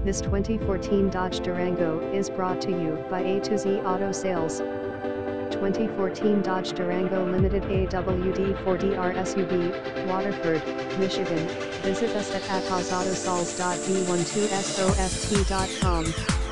This 2014 Dodge Durango is brought to you by A to Z Auto Sales. 2014 Dodge Durango Limited AWD4DR SUV, Waterford, Michigan. Visit us at atozautosales.v12soft.com.